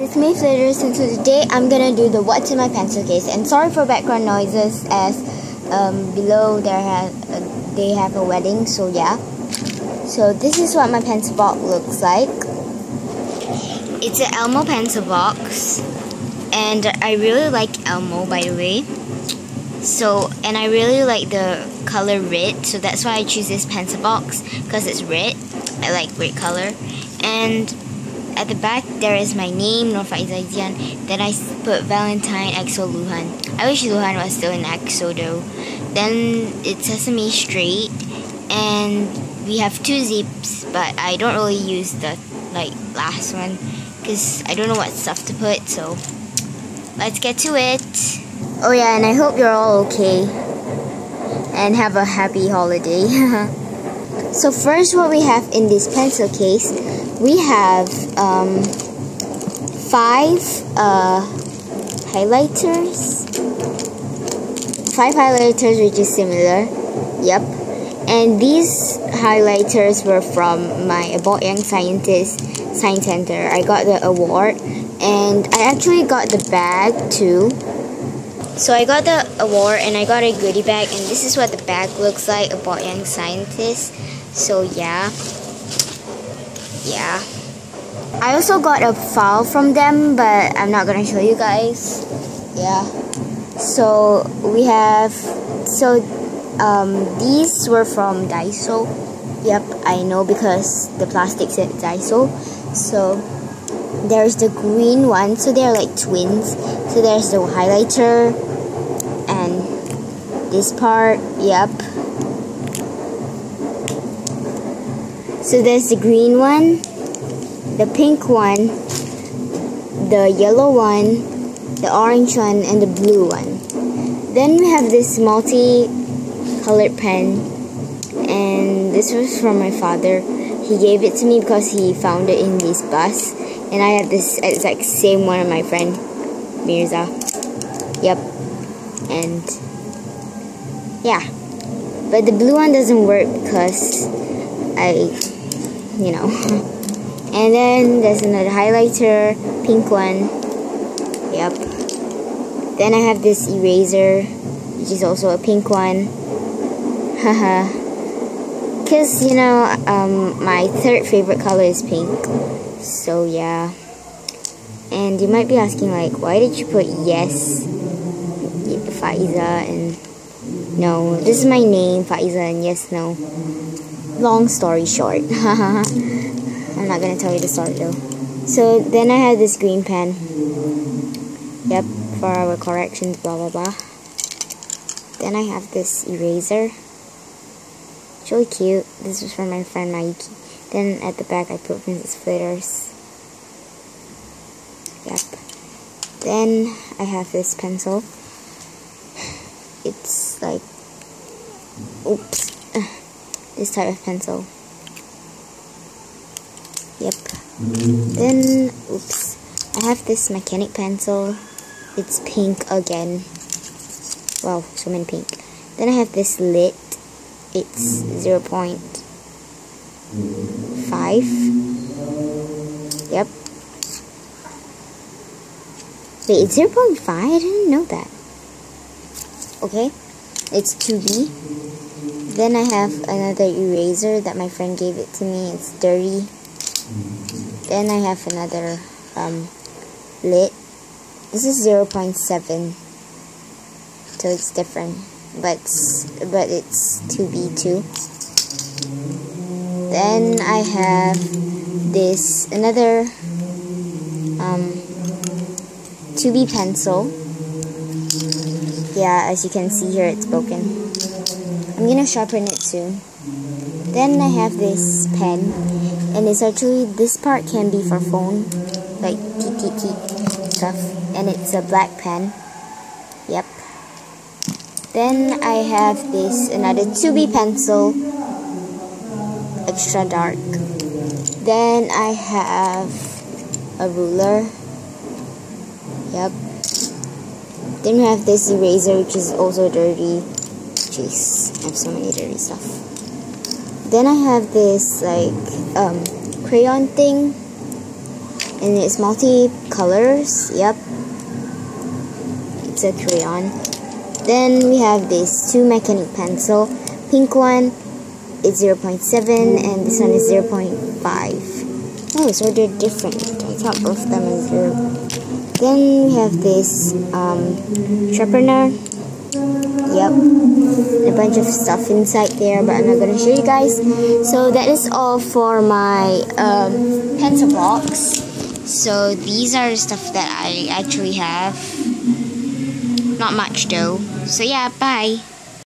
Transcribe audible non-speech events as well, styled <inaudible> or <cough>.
It's me Flitters and so today I'm gonna do the what's in my pencil case. And sorry for background noises as um, below there uh, they have a wedding so yeah. So this is what my pencil box looks like. It's an Elmo pencil box. And I really like Elmo by the way. So and I really like the color red so that's why I choose this pencil box because it's red. I like red color. And at the back there is my name Norfa Faiza then I put Valentine EXO Luhan. I wish Luhan was still in EXO though. Then it's Sesame Street and we have two zips but I don't really use the like last one because I don't know what stuff to put so let's get to it. Oh yeah and I hope you're all okay and have a happy holiday. <laughs> So first what we have in this pencil case we have um, five uh, highlighters five highlighters which is similar yep and these highlighters were from my About Young Scientist Science Center. I got the award and I actually got the bag too. So I got the award and I got a goodie bag and this is what the bag looks like About Young Scientist. So yeah. Yeah. I also got a file from them but I'm not gonna show you guys. Yeah. So we have so um, these were from Daiso. Yep, I know because the plastic said Daiso. So there's the green one. So they're like twins. So there's the highlighter and this part. Yep. So there's the green one, the pink one, the yellow one, the orange one, and the blue one. Then we have this multi colored pen and this was from my father. He gave it to me because he found it in his bus and I have this exact same one of my friend Mirza. Yep and yeah. But the blue one doesn't work because I you know. And then there's another highlighter pink one. Yep. Then I have this eraser which is also a pink one. Haha. <laughs> Because you know um, my third favorite color is pink. So yeah. And you might be asking like why did you put yes Faiza and no? This is my name Faiza and yes no long story short <laughs> I'm not gonna tell you the story though so then I have this green pen yep for our corrections blah blah blah then I have this eraser it's really cute. This was from my friend Mikey. Then at the back I put Princess Flitters. Yep. Then I have this pencil. <sighs> It's like, oops, this type of pencil. Yep. Then, oops, I have this mechanic pencil. It's pink again. Wow, so many pink. Then I have this lit it's 0 0.5 yep wait it's 0 0.5 I didn't know that okay it's 2B then I have another eraser that my friend gave it to me. It's dirty. Then I have another um, lit. This is 0 0.7 so it's different but but it's 2b2 then I have this another um, 2b pencil. Yeah as you can see here it's broken I'm gonna sharpen it soon then I have this pen and it's actually this part can be for phone like TTT stuff and it's a black pen yep then I have this another 2B pencil, extra dark. Then I have a ruler. Yep. Then we have this eraser which is also dirty. I have so many dirty stuff. Then I have this like um, crayon thing. and it's multi colors yep it's a crayon. Then we have this two mechanic pencil pink one is 0.7 and this one is 0.5 oh so they're different. I thought both of them are zero. Then we have this um, sharpener yep. A bunch of stuff inside there but I'm not gonna show you guys. So that is all for my um, pencil box. So these are the stuff that I actually have. Not much though. So yeah bye